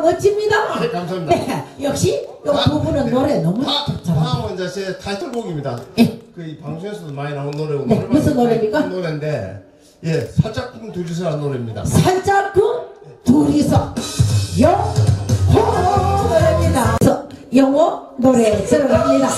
멋집니다. 네, 감사합니다. 네, 역시 요두 분은 노래 너무 다, 잘합니다. 다음은 제 타이틀곡입니다. 예. 그이 방송에서도 많이 나온 노래고 네, 무슨 노래입니까? 노래인데 예 살짝쿵 둘이서 한 노래입니다. 살짝 그 둘이서 영호 노래입니다. 영호 노래 들어갑니다.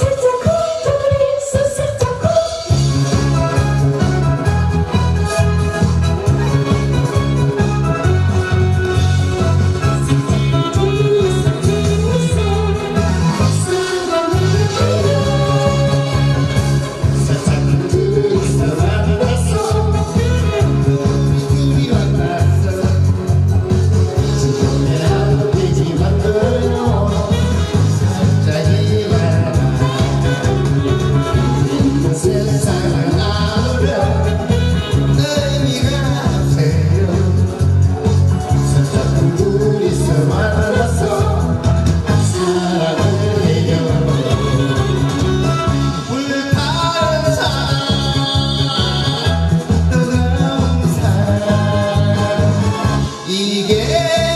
Yeah.